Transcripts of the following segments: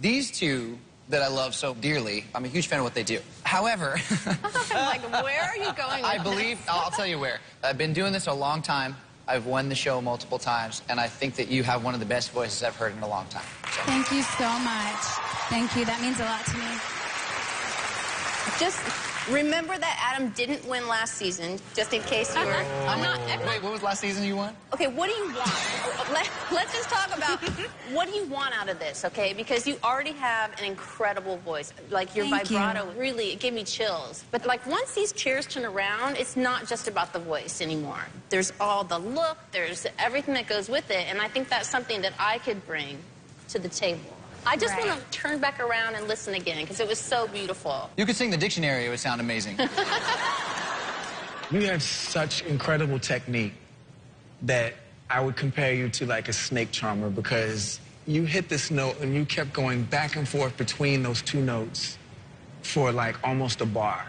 these two that I love so dearly, I'm a huge fan of what they do. However, like, where are you going? I believe, this? I'll tell you where. I've been doing this a long time. I've won the show multiple times, and I think that you have one of the best voices I've heard in a long time. So. Thank you so much. Thank you. That means a lot to me. Just remember that Adam didn't win last season, just in case you were. I'm not. I'm not Wait, what was last season you won? Okay, what do you want? Let, let's just talk about what do you want out of this, okay? Because you already have an incredible voice. Like your Thank you. vibrato really it gave me chills. But like once these chairs turn around, it's not just about the voice anymore. There's all the look, there's everything that goes with it, and I think that's something that I could bring to the table. I just Right. want to turn back around and listen again because it was so beautiful. You could sing the dictionary, it would sound amazing. You have such incredible technique that I would compare you to like a snake charmer because you hit this note and you kept going back and forth between those two notes for like almost a bar.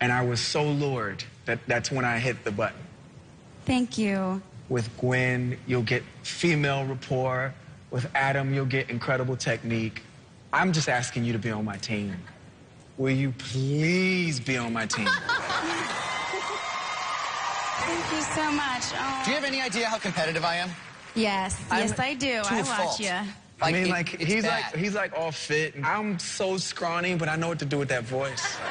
And I was so lured that that's when I hit the button. Thank you. With Gwen, you'll get female rapport. With Adam, you'll get incredible technique. I'm just asking you to be on my team. Will you please be on my team? Thank you so much. Oh. do you have any idea how competitive I am? Yes, I'm yes, I do. to I a watch fault. you. I mean, it- like he's bad. like he's like all fit. I'm so scrawny, but I know what to do with that voice.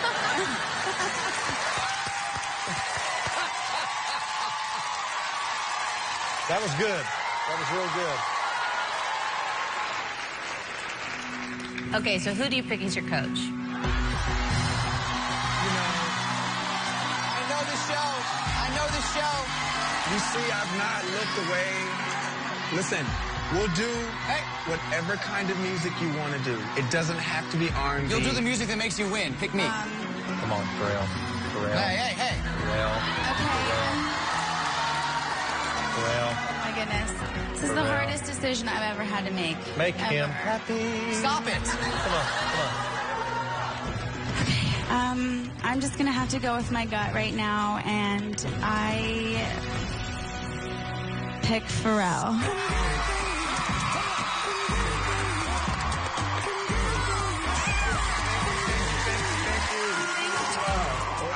That was good. That was real good. Okay, so who do you pick as your coach? You know, I know the show. I know the show. you see, I've not looked away. Listen, we'll do Hey. whatever kind of music you want to do. It doesn't have to be R&B. You'll do the music that makes you win. Pick me. Um, Come on, Pharrell. Pharrell. hey, hey, hey. Pharrell. Okay. Pharrell. Oh my goodness. This is the Pharrell. hardest decision I've ever had to make. Make Ever. him happy. Stop it. Come on, come on. Um, I'm just gonna have to go with my gut right now, and I pick Pharrell.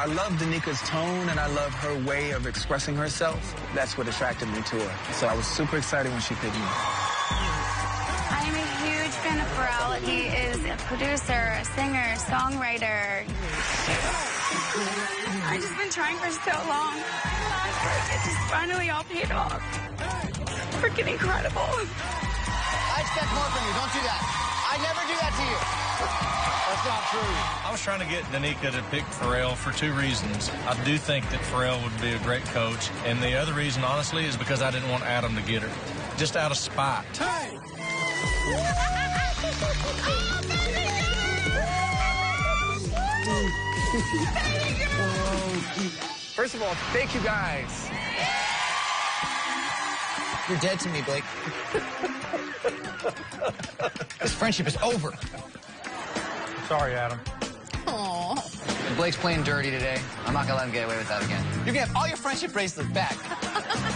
I love Danica's tone and I love her way of expressing herself. That's what attracted me to her. So I was super excited when she picked me. I am a huge fan of Pharrell. He is a producer, a singer, songwriter. I've just been trying for so long. Last it just finally all paid off. Freaking incredible. I expect more from you. Don't do that. That's not true. I was trying to get Danica to pick Pharrell for two reasons. I do think that Pharrell would be a great coach, and the other reason, honestly, is because I didn't want Adam to get her, just out of spite. First of all, thank you guys. You're dead to me, Blake. this friendship is over. Sorry, Adam. Blake's playing dirty today. I'm not gonna let him get away with that again. You can have all your friendship bracelets back.